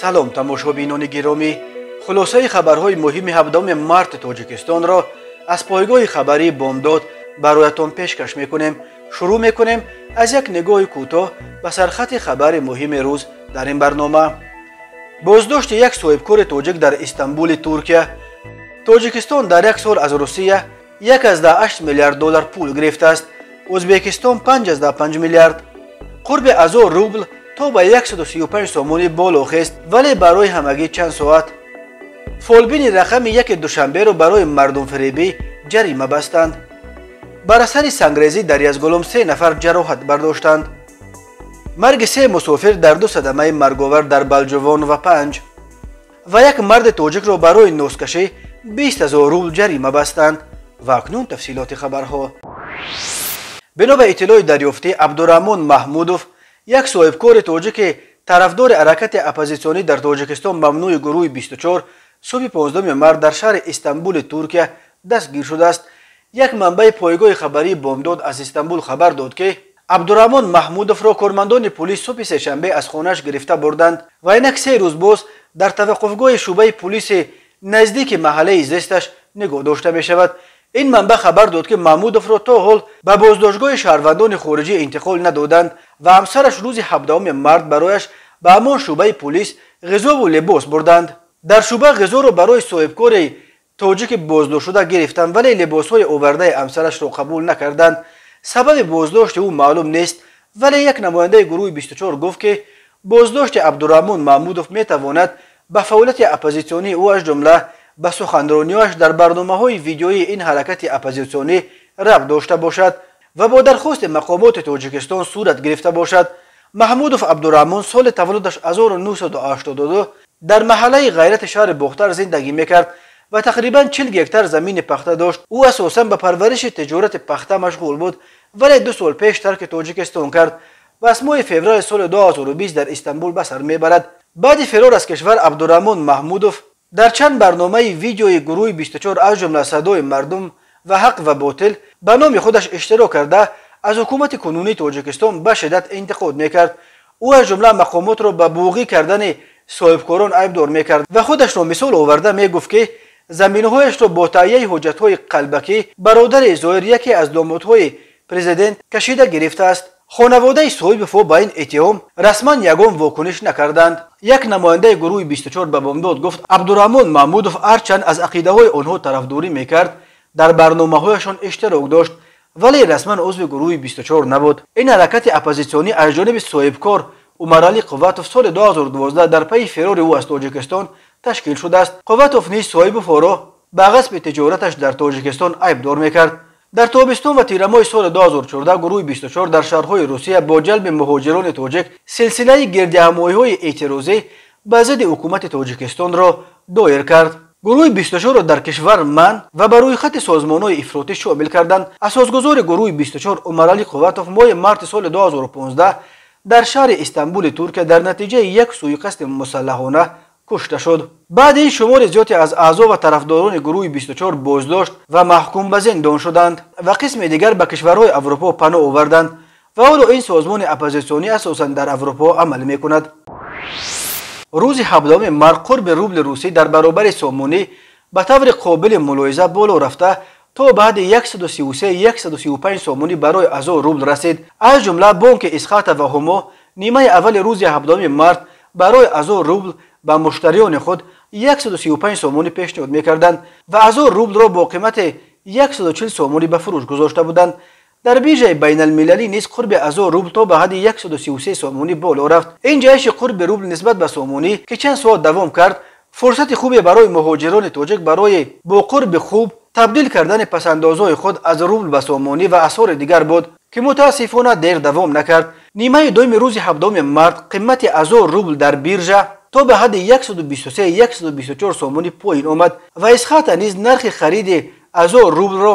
салом тамошобинони гиромӣ хулосаи хабарҳои муҳими 7 марти тоҷикистонро аз пойгоҳи хабарии бомдод бароятон пешкаш мекунем шурӯъ мекунем аз як нигоҳи кӯтоҳ ба сархати хабари муҳими рӯз дар ин барнома боздошти як соҳибкори тоҷик дар истанбули туркия тоҷикистон дар як сол аз русия 18 миллиард доллар пул гирифтааст ӯзбекистон 55 миллиард қурби 1000 рубл то ба 135 сомонӣ боло хест вале барои ҳамагӣ чанд соат. Фолбини рақами яки душанберо барои мардумфиребӣ ҷарима бастанд. Бар асари сангрезӣ дар язголом се нафар ҷароҳат бардоштанд. Марги се мусофир дар ду садамаи марговар дар балҷувон ва панҷ. Ва як марди тоҷикро барои носкашӣ 20 0 рубл ҷарима бастанд ва акнун тафсилоти хабарҳо. Бино ба иттилои дарёфтӣ абдураҳмон маҳмудов як соҳибкори тоҷике тарафдори ҳаракати оппозитсионӣ дар тоҷикистон мамнӯи гурӯҳи 24 субҳи 15 март дар шаҳри истанбули туркия дастгир шудааст. Як манбаи пойгоҳи хабарии бомдод аз истанбул хабар дод ки абдураҳмон маҳмудовро кормандони пулис субҳи сешанбе аз хонааш гирифта бурданд ва инак се рӯз боз дар таваққуфгоҳи шӯъбаи пулиси наздики маҳаллаи зесташ нигоҳ дошта мешавад. Ин манба хабар дод ки маҳмудовро то ҳол ба боздоштгоҳи шаҳрвандони хориҷӣ интиқол надоданд ва ҳамсараш рӯзи 7 март барояш ба ҳамон шӯъбаи пулис ғизову либос бурданд. Дар шӯъба ғизоро барои соҳибкори тоҷики боздоштшуда гирифтанд вале либосҳои овардаи ҳамсарашро қабул накарданд. Сабаби боздошти ӯ маълум нест вале як намояндаи гурӯҳи 24 гуфт ки боздошти абдураҳмон маҳмудов метавонад ба фаъолияти оппозитсионии ӯ аз ҷумла ба суханрониҳояш дар барномаҳои видеои ин ҳаракати оппозитсионӣ рабт дошта бошад ва бо дархости мақомоти тоҷикистон сурат гирифта бошад маҳмудов абдураҳмон соли таваллудаш 1982 дар маҳаллаи ғайрати шаҳри бухтар зиндагӣ мекард ва тақрибан чил гектар замини пахта дошт ӯ асосан ба парвариши тиҷорати пахта машғул буд вале ду сол пеш тарки тоҷикистон кард ва аз моҳи феврали соли 2020 дар истанбул ба сар мебарад баъди ферор аз кишвар абдураҳмон маҳмудов дар чанд барномаи видеои гурӯҳи 24 аз ҷумла садои мардум ва ҳақ ва ботил ба номи худаш иштирок карда аз ҳукумати кунунии тоҷикистон ба шиддат интиқод мекард. Ӯ аз ҷумла мақомотро ба буғӣ кардани соҳибкорон айбдор мекард ва худашро мисол оварда мегуфт ки заминҳояшро бо таъияи ҳуҷҷатҳои қалбакӣ бародари зоҳир яке аз домодҳои президент кашида гирифтааст. Хонаводаи соҳиби фо ба ин иттиҳом расман ягон вокуниш накарданд. Як намояндаи гурӯҳи 24 ба бомдод гуфт абдураҳмон маҳмудов ҳарчанд аз ақидаҳои онҳо тарафдорӣ мекард дар барномаҳояшон иштирок дошт вале расман узви гурӯҳи 24 набуд ин ҳаракати оппозитсионӣ аз ҷониби соҳибкор умаралӣ қувватов соли 2012 дар пайи ферори ӯ аз тоҷикистон ташкил шудааст қувватов низ соҳиби форо ба ғасби тиҷораташ дар тоҷикистон айбдор мекард дар тобистон ва тирамоҳи соли 2014 гурӯҳи 24 дар шаҳрҳои русия бо ҷалби муҳоҷирони тоҷик силсилаи гирдиҳамоиҳои эътирозӣ ба зидди ҳукумати тоҷикистонро доир кард гурӯҳи 24ро дар кишвар ман ва ба рӯйхати созмонҳои ифротӣ шомил карданд асосгузори гурӯҳи 24 умаралӣ қувватов моҳи марти соли 2015 дар шаҳри истанбули туркия дар натиҷаи як суиқасди мусаллаҳона кушта шуд баъди ин шумори зиёде аз аъзо ва тарафдорони гурӯҳи 24 боздошт ва маҳкум ба зиндон шуданд ва қисми дигар ба кишварҳои аврупо паноҳ оварданд ва ҳоло ин созмони оппозитсионӣ асосан дар аврупо амал мекунад Рӯзи 7 март қурби рубли русӣ дар баробари сомонӣ ба таври қобили мулоҳиза боло рафта то баъди 133-135 сомонӣ барои 1000 рубл расид. аз ҷумла бонки исхата ва ҳумо нимаи аввали рӯзи 7 март барои 1000 рубл ба муштариёни худ 135 сомонӣ пешниҳод мекарданд ва 1000 рублро бо қимати 140 сомонӣ ба фурӯш гузошта буданд дар биржаи байналмилалӣ низ қурби 1000 рубл то ба ҳадди 133 сомонӣ боло рафт. Ин ҷаҳиши қурби рубл нисбат ба сомонӣ ки чанд соат давом кард фурсати хубе барои муҳоҷирони тоҷик барои бо қурби хуб табдил кардани пасандозҳои худ аз рубл ба сомонӣ ва асъори дигар буд ки мутаассифона дер давом накард. Нимаи доими рӯзи 7 март қимати 1000 рубл дар биржа то ба ҳадди 123-124 сомонӣ поин омад ва исхата низ нархи хариди 1000 рублро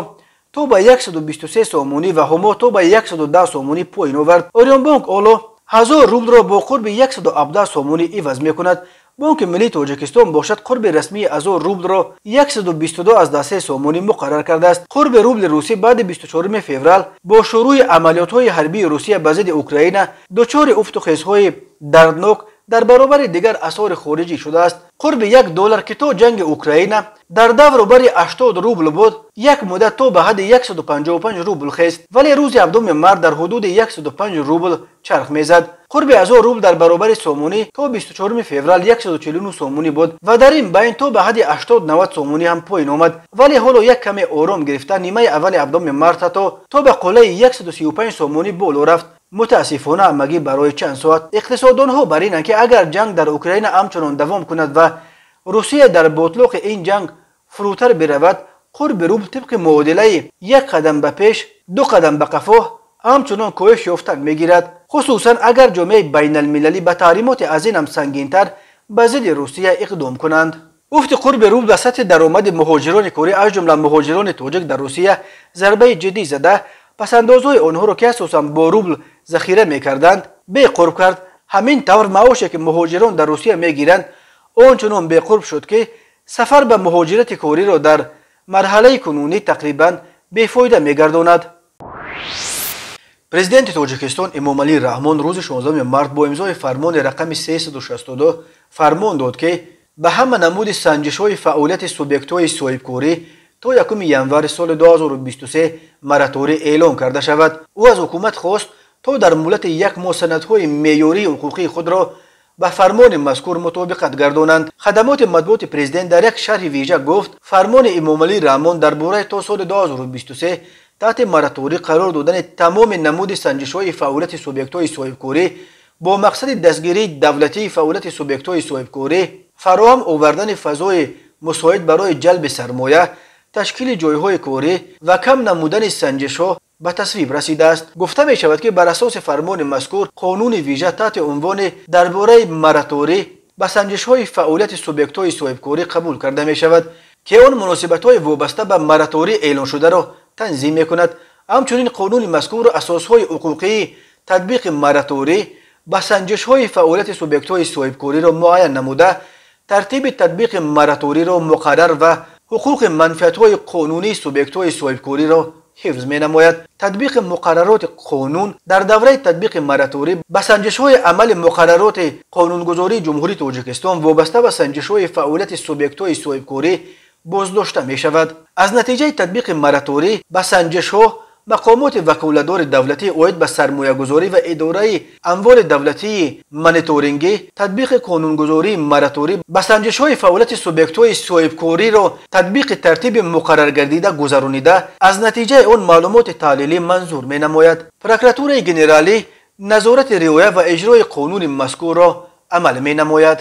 то ба 123 сомонӣ ва ҳумо то ба 110 сомонӣ поин овард орёнбонк оло 1000 рублро бо қурби 117 сомонӣ иваз мекунад бонки миллии тоҷикистон бошад қурби расмии 1000 рублро 122 сомонӣ муқаррар кардааст қурби рубли русӣ баъди 24 феврал бо шурӯъи амалиётҳои ҳарбии русия ба зидди украина дучори уфту хезҳои дарднок дар баробари дигар асъори хориҷӣ шудааст қурби як доллар ки то ҷанги украина дар давру бари 80 рубл буд як муддат то ба ҳадди 155 рубл хест вале рӯзи ҳабдуми март дар ҳудуди 105 рубл чарх мезад. Қурби 1000 рубл дар баробари сомунӣ то 24 феврал 149 сомунӣ буд ва дар ин байн то ба ҳадди 80-90 сомунӣ ҳам поин омад. Вале ҳоло як каме ором гирифта нимаи аввали ҳабдуми март ҳатто то ба қулаи 135 сомунӣ боло рафт. Мутаассифона амагӣ барои чанд соат. Иқтисоддонҳо бар инанд ки агар ҷанг дар украина ҳамчунон давом кунад ва русия дар ботлоқи ин ҷанг فروتر برود قرب روب طبق معادله یک قدم به پیش دو قدم به قفوه همچنان کوهش یافتن می‌گیرد. خصوصا اگر جامعه بین المللی به تحریمات از این هم سنگینتر به ضد روسیه اقدام کنند. افت قرب روب به سطح درآمد مهاجران کره از جمله مهاجران توجک در روسیه ضربه جدی زده. پس اندازه آنها را که اساسا با روبل ذخیره می‌کردند به قرب کرد. همین طور معاشی که مهاجران در روسیه می‌گیرند آنچنان به قرب شد که сафар ба муҳоҷирати кориро дар марҳалаи кунунӣ тақрибан бефоида мегардонад. Президенти тоҷикистон эмомалӣ раҳмон рӯзи 16 март бо имзои фармони рақами 362 фармон дод ки ба ҳама намуди санҷишҳои фаъолияти субъектҳои соҳибкорӣ то 1 январи соли 2023 мораторӣ эълон карда шавад. Ӯ аз ҳукумат хост то дар муддати як моҳ санадҳои меъёрии ҳуқуқии худро ба фармони мазкур мутобиқат гардонанд. Хадамоти матбуоти президент дар як шарҳи вижа гуфт фармони эмомалӣ раҳмон дар бораи то соли 2023 таҳти мораторӣ қарор додани тамоми намуди санҷишҳои фаъолияти субъектҳои соҳибкорӣ бо мақсади дастгирии давлатии фаъолияти субъектҳои соҳибкорӣ фароҳам овардани фазои мусоид барои ҷалби сармоя ташкили ҷойҳои корӣ ва кам намудани санҷишҳо ба тасвиб расидааст гуфта мешавад ки бар асоси фармони мазкур қонуни вижа таҳти унвони дар бораи мораторӣ ба санҷишҳои фаъолияти субъектҳои соҳибкорӣ қабул карда мешавад ки он муносибатҳои вобаста ба мораторӣ эълоншударо танзим мекунад. Ҳамчунин қонуни мазкур асосҳои ҳуқуқии татбиқи мораторӣ ба санҷишҳои фаъолияти субъектҳои соҳибкориро муайян намуда тартиби татбиқи мораториро муқаррар ва ҳуқуқи манфиатҳои қонунии субъектҳои соҳибкориро ҳифз менамояд. Татбиқи муқаррароти қонун дар давраи татбиқи мораторӣ ба санҷишҳои амали муқаррароти қонунгузории ҷумҳурии тоҷикистон вобаста ба санҷишҳои фаъолияти субъектҳои соҳибкорӣ боздошта мешавад. Аз натиҷаи татбиқи мораторӣ ба санҷишҳо مقامات وکولدار دولتی اوید به سرمایه گذاری و اداره اموال دولتی منیتورینگی تطبیق قانونگذاری مراتوری بسنجش های فعالیت سوبیکت های صاحبکاری را تطبیق ترتیب مقرر گردیده گذرانیده از نتیجه آن معلومات تحلیلی منظور می نماید پرکراتور گنرالی نظارت ریویه و اجرای قانون مسکور را عمل می نماید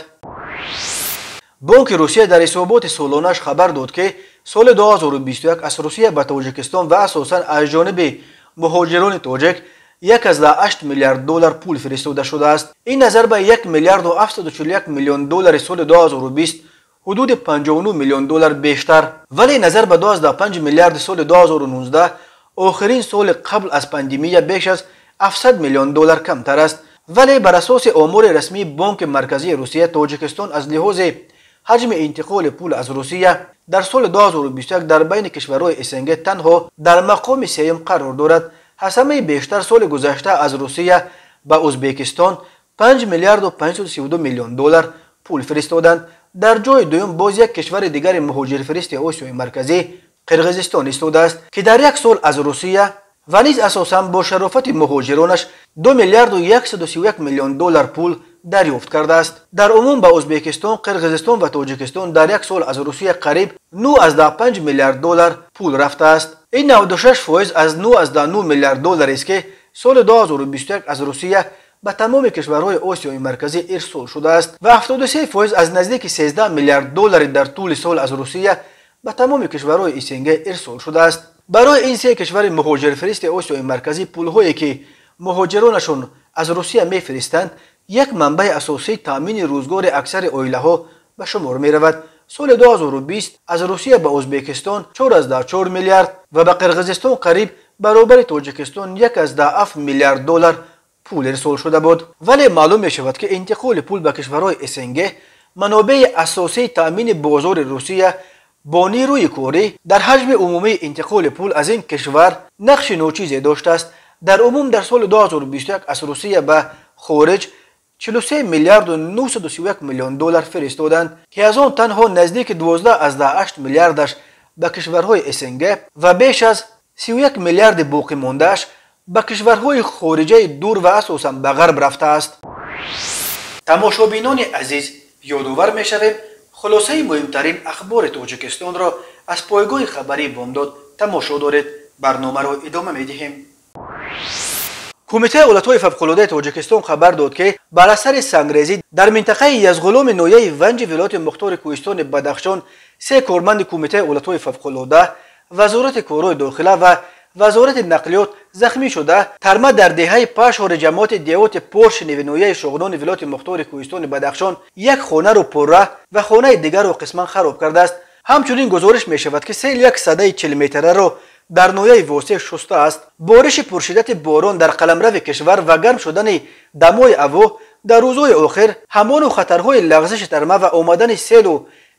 бонки русия дар ҳисоботи солонааш хабар дод ки соли 2021 аз русия ба тоҷикистон ва асосан аз ҷониби муҳоҷирони тоҷик 18 миллиард доллар пул фиристода шудааст. Ин назар ба 1 миллиарду 741 миллион доллари соли 2020 ҳудуди 59 миллион доллар бештар. Вале назар ба 25 миллиарди соли 2019 охирин соли қабл аз пандемия беш аз 700 миллион доллар камтар аст. Вале бар асоси омори расмии бонки марказии русия тоҷикистон аз лиҳози حجم انتقال پول از روسیه در سال 2021 در بین کشورهای اسنگ تنها در مقام سیم قرار دارد. از همه بیشتر سال گذشته از روسیه به ازبکستان 5 میلیارد و 532 میلیون دلار پول فرستادند. در جای دوم باز یک کشور دیگر مهاجر فرست آسیای مرکزی قرغزستان ایستاده است که در یک سال از روسیه و نیز اساسا با شرافت مهاجرانش 2 میلیارد و 131 میلیون دلار پول دریافت کرده است در عموم به ازبکستان قرغیزستان و تاجیکستان در یک سال از روسیه قریب 95 میلیارد دلار پول رفته است. این 96 فایز از 99 میلیارد دلار است که سال 2021 از روسیه به تمام کشورهای آسیای مرکزی ارسال شده است و 73 فایز از نزدیک 13 میلیارد دلار در طول سال از روسیه به تمام کشورهای اسینگه ارسال شده است. برای این سه کشور مهاجر فرست آسیای مرکزی پولهایی که مهاجرانشون از روسیه میفرستند یک منبع اساسی تامین روزگار اکثر اویله ها به شمار می رود سال 2020 از روسیه به ازبکستان 4 از 4 میلیارد و به قرغزستان قریب برابر تاجیکستان یک از 7 میلیارد دلار پول ارسال شده بود. ولی معلوم می شود که انتقال پول به کشورهای اسنگه منابع اساسی تامین بازار روسیه با نیروی کاری در حجم عمومی انتقال پول از این کشور نقش نوچیزی داشته است. در عموم در سال 2021 از روسیه به خارج 43 миллиарду 931 миллион доллар фиристоданд ки аз он танҳо наздики 12 миллиардаш ба кишварҳои снг ва беш аз 31 миллиарди боқимондааш ба кишварҳои хориҷаи дур ва асосан ба ғарб рафтааст. Тамошобинони азиз ёдовар мешавем хулосаи муҳимтарин ахбори тоҷикистонро аз пойгоҳи хабарии бомдод тамошо доред. Барномаро идома медиҳем کمیته ایالت‌های فوق‌العاده تاجیکستان خبر داد که بر اثر سنگریزی در منطقه یزغلوم نویه ونج ولایت مختار کوهستان بدخشان سه کارمند کمیته ایالت‌های فوق‌العاده وزارت کارهای داخله و وزارت نقلیات زخمی شده ترمه در دهه پاشور جماعت دیوات پرش نوینویه شغنان ولایت مختار کوهستان بدخشان یک خانه رو پره و خانه دیگر رو قسمان خراب کرده است. همچنین گزارش می شود که سیل یک صده 40 متره رو дар ноҳияи восеъ шустааст бориши пуршиддати борон дар қаламрави кишвар ва гарм шудани дамои ҳаво дар рӯзҳои охир ҳамону хатарҳои лағзиши тарма ва омадани селу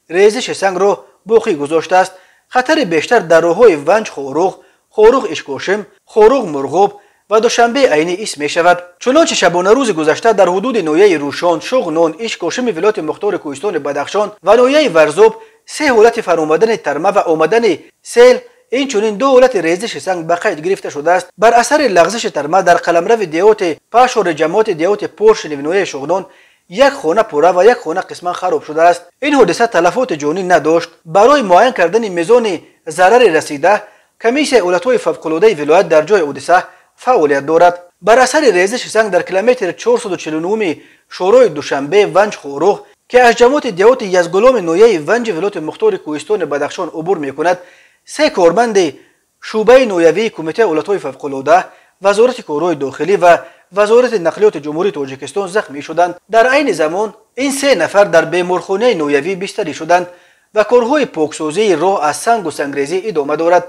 резиши сангро боқӣ гузоштааст хатари бештар дар роҳҳои ванҷ хоруғ хоруғ ишкошим хоруғ мурғоб ва душанбеи айнӣ ис мешавад чунончи шабонарӯзи гузашта дар ҳудуди ноҳияи рӯшон шуғнон ишкошими вилояти мухтори кӯҳистони бадахшон ва ноҳияи варзоб се ҳолати фаромадани тарма ва омадани сел инчунин ду ҳолати резиши санг ба қайд гирифта шудааст бар асари лағзиши тарма дар қаламрави деҳоти пашори ҷамоати деҳоти порши невинояи шуғнон як хона пурра ва як хона қисман хароб шудааст. ин ҳодиса талафоти ҷонӣ надошт. барои муайян кардани мезони зараре расида комиссияи ҳолатҳои фавқулодаи вилоят дар ҷои ҳодиса фаъолият дорад. бар асари резиши санг дар километри 449 шӯрои душанбе ванҷ хоруғ ки аз ҷамоати деҳоти язгуломи ноҳияи ванҷи вилояти мухтори кӯҳистони бадахшон убур мекунад се корманди шӯъбаи ноҳиявии кумитаи ҳолатҳои фавқулода вазорати корҳои дохилӣ ва вазорати нақлиёти ҷумҳурии тоҷикистон захмӣ шуданд. Дар айни замон ин се нафар дар беморхонаи ноҳиявӣ бистарӣ шуданд ва корҳои поксозии роҳ аз сангу сангрезӣ идома дорад.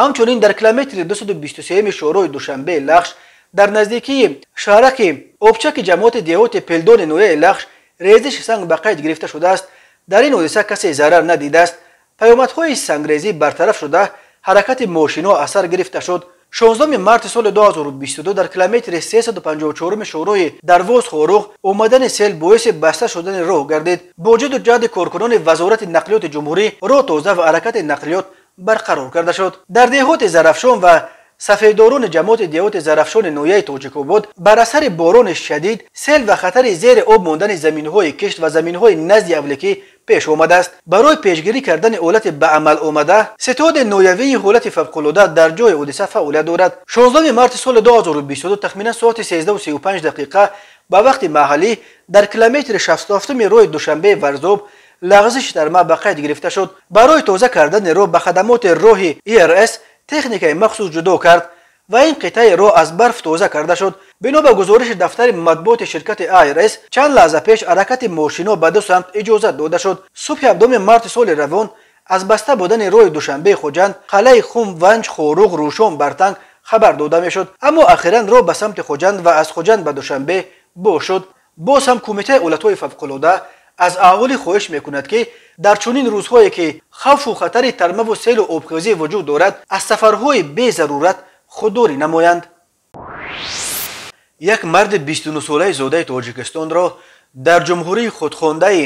Ҳамчунин дар километри 223 шӯрои душанбеи лахш дар наздикии шаҳраки обчаки ҷамоати деҳоти пилдони ноҳияи лахш резиши санг ба қайд гирифта шудааст. Дар ин ҳодиса касе зарар надидааст паёмадҳои сангрезӣ бартараф шуда ҳаракати мошинҳо асар гирифта шуд 16 марти соли 2022 дар километри 354 шӯрои дарвоз хоруғ омадани сел боиси баста шудани роҳ гардид бо ҷидду ҷаҳди коркунони вазорати нақлиёти ҷумҳурӣ роҳ тоза ва ҳаракати нақлиёт барқарор карда шуд дар деҳоти зарафшон ва سفیدارون جماعت دیوت زرفشان نویه توجکو بود بر اثر بارون شدید سیل و خطر زیر آب ماندن زمینهای کشت و زمینهای نزد اولکی پیش آمده است. برای پیشگیری کردن اولت به عمل آمده ستاد نویوی اولت فوقالعاده در جای حادثه فعالیت دارد. 16 مارس سال 2022 تخمینا ساعت 13 و 35 دقیقه به وقت محلی در کیلومتر 67 روی دوشنبه ورزوب لغزش در ما به قید گرفته شد. برای توزه کردن رو به خدمات روحی ERS تکنیکای مخصوص جدا کرد و این قطعه رو از برف توزه کرده شد. بنا به گزارش دفتر مطبوعات شرکت آیرس چند لحظه پیش حرکت ماشینا به دو سمت اجازه داده شد. صبح هفتم مارت سال روان از بسته بودن روی دوشنبه خوجند قلعه خم ونج خوروغ روشون برتنگ خبر داده می‌شد اما اخیرا رو به سمت خوجند و از خوجند به دوشنبه بو شد. باز هم کمیته اولتوی فوقالعاده аз аҳолӣ хоҳиш мекунад ки дар чунин рӯзҳое ки хавфу хатари тармаву селу обхӯзӣ вуҷуд дорад аз сафарҳои безарурат худдорӣ намоянд. Як марди бистунусолаи зодаи тоҷикистонро дар ҷумҳурии худхондаи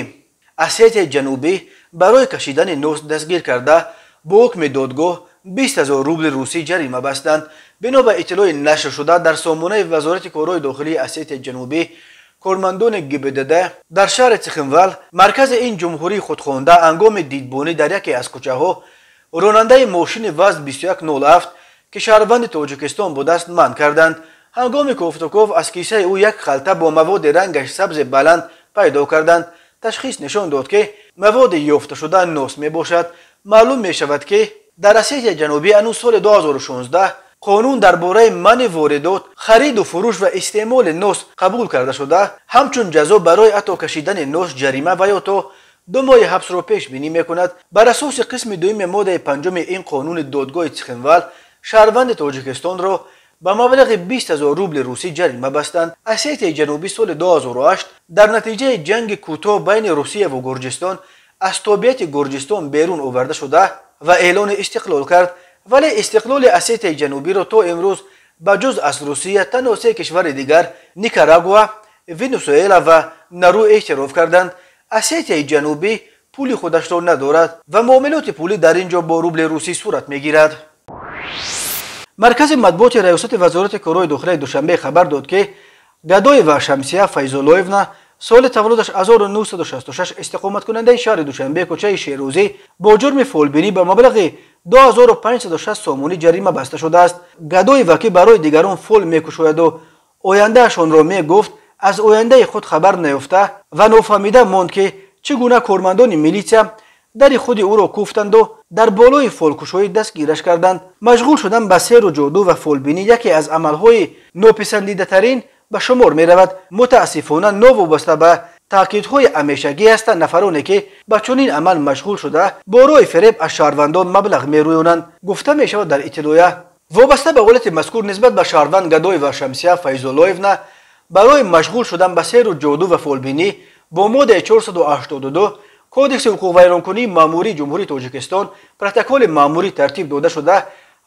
осетияи ҷанубӣ барои кашидани нос дастгир карда бо ҳукми додгоҳ бист ҳазор рубли русӣ ҷарима бастанд. Бино ба иттилои нашр шуда дар сомонаи вазорати корҳои дохилии осетияи ҷанубӣ کارمندان گبدده در شهر تخنوال مرکز این جمهوری خودخوانده انگام دیدبانی در یکی از کوچه ها راننده ماشین وزن 2107 که شهروند تاجیکستان بود است من کردند. هنگامی که از کیسه او یک خلطه با مواد رنگش سبز بلند پیدا کردند. تشخیص نشان داد که مواد یافته شده ناس می باشد معلوم می شود که در اسیت جنوبی انو سال 2016 қонун дар бораи манъи воридот хариду фурӯш ва истеъмоли нос қабул карда шуда ҳамчун ҷазо барои ҳатто кашидани нос ҷарима ва ё то ду моҳи ҳабсро пешбинӣ мекунад бар асоси қисми дуюми моддаи панҷуми ин қонуни додгоҳи цихинвал шаҳрванди тоҷикистонро ба маблағи 20 0 рубли русӣ ҷарима бастанд осетияи ҷанубӣ соли 2008 дар натиҷаи ҷанги кӯтоҳ байни русияву гурҷистон аз тобиати гурҷистон берун оварда шуда ва эълони истиқлол кард Вале истиқлоли осетияи ҷанубиро то имрӯз ба ҷуз аз русия танҳо се кишвари дигар никарагуа венесуэла ва нару эътироф карданд. Осетияи ҷанубӣ пули худашро надорад ва муомилоти пулӣ дар ин ҷо бо рубли русӣ сурат мегирад. Маркази матбуоти раёсати вазорати корҳои дохилаи душанбе хабар дод ки гадоева шамсия файзуллоевна соли таваллудаш 1966 истиқоматкунандаи шаҳри душанбе кӯчаи шерӯзӣ бо ҷурми фолбинӣ ба маблағи 2560 سومونی جریمه بسته شده است. گدوی وکی برای دیگران فول میکشوید و آینده شان را می‌گفت از آینده خود خبر نیفته و نفهمیده ماند که چگونه کارمندان میلیسیا در خود او را کوفتند و در بالای فولکشوی دستگیرش کردند. مشغول شدن به سیر و جادو و فول بینی یکی از عملهای ناپسندیدهترین به شمار می‌رود. متاسفانه نو وابسته به таъкидҳои ҳамешагӣ ҳастанд нафароне ки ба чунин амал машғул шуда бо роҳи фереб аз шаҳрвандон маблағ мерӯёнанд. Гуфта мешавад дар иттилоя вобаста ба ҳолати мазкур нисбат ба шаҳрванд гадоева шамсия файзуллоевна барои машғул шудан ба серу ҷоду ва фолбинӣ бо моддаи 482 кодекси ҳуқуқвайронкунии маъмурии ҷумҳурии тоҷикистон протоколи маъмурӣ тартиб дода шуда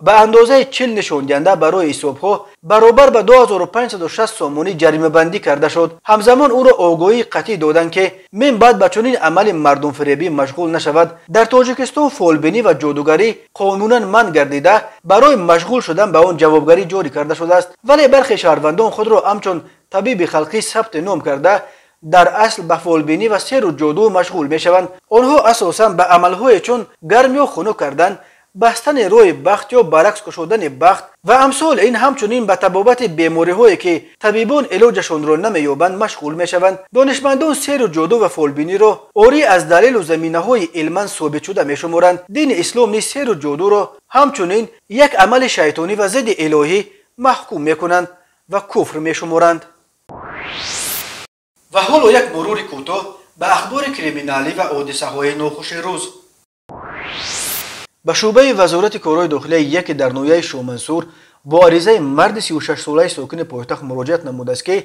ба андозаи чил нишондиҳанда барои ҳисобҳо баробар ба 2560 сомонӣ ҷаримабандӣ карда шуд. Ҳамзамон ӯро огоҳии қатъӣ доданд ки мин баъд ба чунин амали мардумфиребӣ машғул нашавад. Дар тоҷикистон фолбинӣ ва ҷодугарӣ қонунан манъ гардида барои машғул шудан ба он ҷавобгарӣ ҷорӣ карда шудааст. Вале бархе шаҳрвандон худро ҳамчун табиби халқӣ сабти ном карда дар асл ба фолбинӣ ва серу ҷодӯ машғул мешаванд. Онҳо асосан ба амалҳое чун гарм ё хунук кардан бастани рӯи бахт ё баръакс кушодани бахт. Ва амсоли ин ҳамчунин ба табобати бемориҳое ки табибон илоҷашонро намеёбанд машғул мешаванд. Донишмандон серу ҷоду ва фолбиниро орӣ аз далелу заминаҳои илман собитшуда мешуморанд. Дини ислом низ серу ҷодуро ҳамчунин як амали шайтонӣ ва зидди илоҳӣ маҳкум мекунанд ва куфр мешуморанд. Ва ҳоло як мурури кӯтоҳ ба ахбори криминалӣ ва ҳодисаҳои нохуши рӯз ба шӯъбаи вазорати корҳои дохилияи яке дар ноҳияи шоҳмансур бо аризаи марди 36солаи сокини пойтахт муроҷиат намудааст ки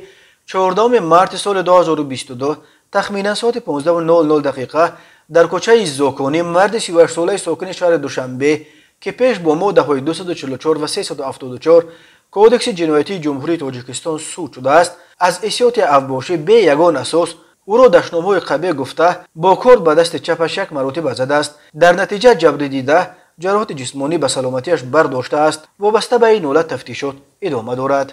14 марти соли 2022 тахминан соати 1500 дақиқа дар кӯчаи зоконӣ марди 38солаи сокини шаҳри душанбе ки пеш бо моддаҳои 244 ва 374 кодекси ҷиноятии ҷумҳурии тоҷикистон суд шудааст аз эҳтиёти авбошӣ бе ягон асос ӯро дашномҳои қабеҳ гуфта бо кор ба дасти чапаш як маротиба задааст дар натиҷа ҷабри дида ҷароҳати ҷисмонӣ ба саломатиаш бардоштааст вобаста ба ин ҳолат тафтишот идома дорад.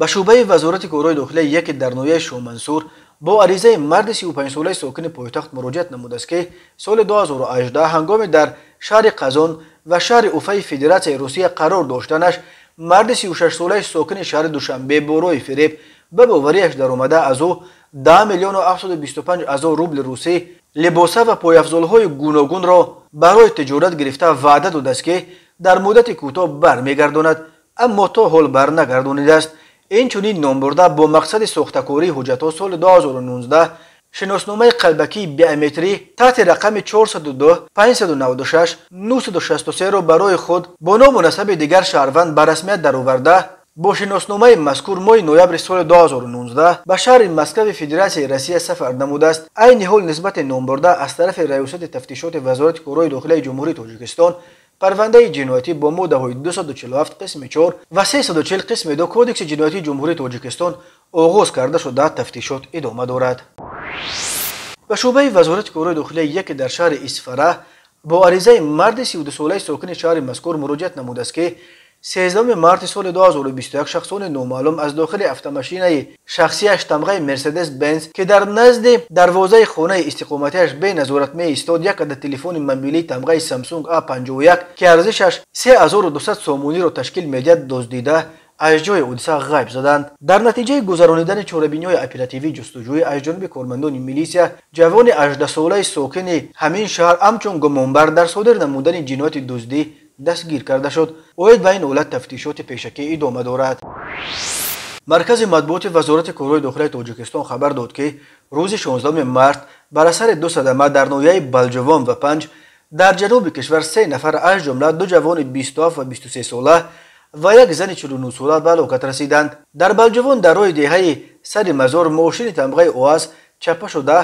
Ба шӯъбаи вазорати корҳои дохилияи яке дар ноҳияи шоҳмансур бо аризаи марди 35солаи сокини пойтахт муроҷиат намудааст ки соли 2018 ҳангоми дар шаҳри қазон ва шаҳри уфаи федератсияи русия қарор доштанаш марди 36солаи сокини шаҳри душанбе бо роҳи фиреб ба бовариаш даромада аз ӯ 10 миллиону 725 ҳазор рубли русӣ либоса ва пойафзолҳои гуногунро барои тиҷорат гирифта ваъда додааст ки дар муддати кӯтоҳ бармегардонад. Аммо то ҳол барнагардонидааст. Инчунин ном бурда бо мақсади сохтакории ҳуҷҷатҳо соли 2019 шиносномаи қалбакии биометрӣ таҳти рақами 402 596 963ро барои худ бо ному насаби дигар шаҳрванд ба расмият дароварда бо шиносномаи мазкур моҳи ноябри соли 2019 ба шаҳри москави федератсияи россия сафар намудааст. Айни ҳол нисбати номбурда аз тарафи раёсати тафтишоти вазорати корҳои дохилияи ҷумҳурии тоҷикистон парвандаи ҷиноятӣ бо моддаҳои 247 қисми 4 ва 340 қисми 2 кодекси ҷиноятии ҷумҳурии тоҷикистон оғоз карда шуда тафтишот идома дорад. Ба шӯъбаи вазорати корҳои дохилияи яке дар шаҳри исфара бо аризаи марди 32солаи сокини шаҳри мазкур муроҷиат намудааст ки 13 марти соли 2021 шахсони номаълум аз дохили автомашинаи шахсияш тамғаи мерседес бенз ки дар назди дарвозаи хонаи истиқоматиаш беназорат меистод як ада телефони мобилии тамғаи samsung a51 ки арзишаш 3200 сомониро ташкил медиҳад доздида аз ҷои ҳодиса ғайб заданд дар натиҷаи гузаронидани чорабиниҳои оперативии ҷустуҷӯӣ аз ҷониби кормандони милисия ҷавони 18солаи сокини ҳамин шаҳр ҳамчун гумонбар дар содир намудани ҷинояти дуздӣ дастгир карда шуд. Оид ба ин ҳолат тафтишоти пешакӣ идома дорад. Маркази матбуоти вазорати корҳои дохилияи тоҷикистон хабар дод ки рӯзи 16 март бар асари ду садама дар ноҳияи балҷувон ва панҷ дар ҷануби кишвар се нафар аз ҷумла ду ҷавони 27 ва 23 сола ва як зани 49 сола ба ҳалокат расиданд. Дар балҷувон дар роҳи деҳаи сари мазор мошини тамғаи оаз чапа шуда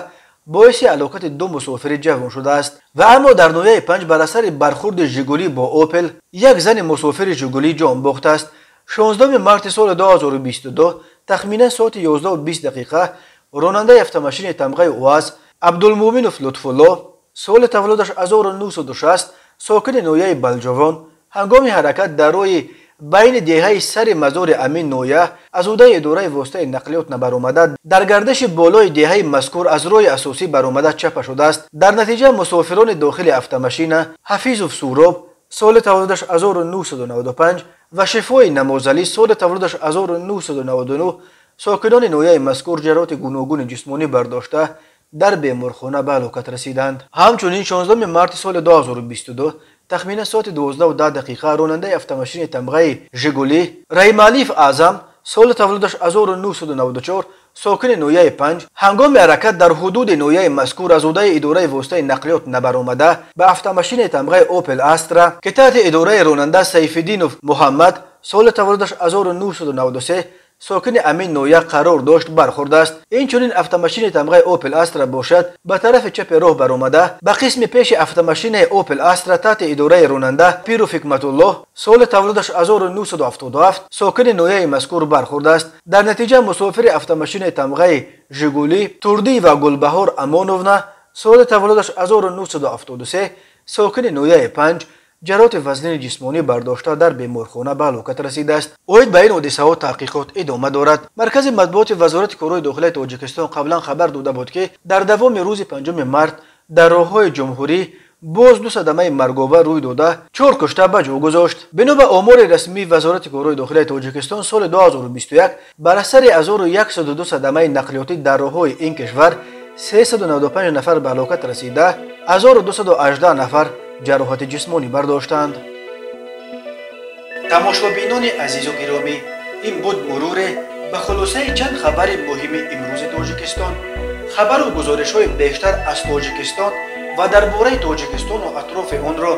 боиси ҳалокати ду мусофири ҷавон шудааст ва аммо дар ноҳияи панҷ бар асари бархурди жигулӣ бо опел як зани мусофири жигулӣ ҷон бохтааст 16 марти соли 2022 тахминан соати 11 дақиқа ронандаи автомошини тамғаи уаз абдулмӯминов лутфулло соли таваллудаш 1960 сокини ноҳияи балҷовон ҳангоми ҳаракат дар роҳи байни деҳаи сари мазори амин ноҳия аз удаи идораи воситаи нақлиёт набаромада дар гардаши болои деҳаи мазкур аз роҳи асосӣ баромада чапа шудааст дар натиҷа мусофирони дохили автомошина ҳафизов суроб соли таваллудаш 1995 ва шифои намозалӣ соли таваллудаш 1999 сокинони ноҳияи мазкур ҷароҳати гуногуни ҷисмонӣ бардошта дар беморхона ба ҳалокат расиданд ҳамчунин 16 марти соли 2022 тахминан соати 12 дақиқа ронандаи автомошини тамғаи жигулӣ раималиев аъзам соли таваллудаш 1994 сокини ноҳияи панҷ ҳангоми ҳаракат дар ҳудуди ноҳияи мазкур аз удаи идораи воситаи нақлиёт набаромада ба автомошини тамғаи опел астра ки таҳти идораи ронанда сайфиддинов муҳаммад соли таваллудаш 1993 сокини амин ноҳия қарор дошт бархӯрдааст инчунин автомошини тамғаи опел астра бошад ба тарафи чапи роҳ баромада ба қисми пеши автомошинаи опел астра таҳти идораи ронанда пиру фикматуллоҳ соли таваллудаш 1977 сокини ноҳияи мазкур бархӯрдааст дар натиҷа мусофири автомошинаи тамғаи жигулӣ турдӣ ва гулбаҳор амоновна соли таваллудаш 1973 сокини ноҳияи панҷ ҷароҳати вазнини ҷисмонӣ бардошта дар беморхона ба ҳалокат расидааст. Оид ба ин ҳодисаҳо таҳқиқот идома дорад. Маркази матбуоти вазорати корҳои дохилияи тоҷикистон қаблан хабар дода буд ки дар давоми рӯзи 5 март дар роҳҳои ҷумҳурӣ боз ду садамаи марговар рӯй дода чор кушта ба ҷо гузошт. Бино ба омори расмии вазорати корҳои дохилияи тоҷикистон соли 2021 бар асари 1102 садамаи нақлиётӣ дар роҳҳои ин кишвар 395 нафар ба ҳалокат расида 1218 нафар ҷароҳати ҷисмонӣ бардоштанд. Тамошобинони азизу гиромӣ ин буд муруре ба хулосаи чанд хабари муҳими имрӯзи тоҷикистон хабару гузоришҳои бештар аз тоҷикистон ва дар бораи тоҷикистону атрофи онро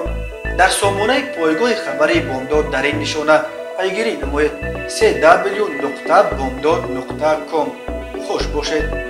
дар сомонаи пойгоҳи хабари бомдод дар ин нишона пайгирӣ намоед. Cw бомдод com хуш бошед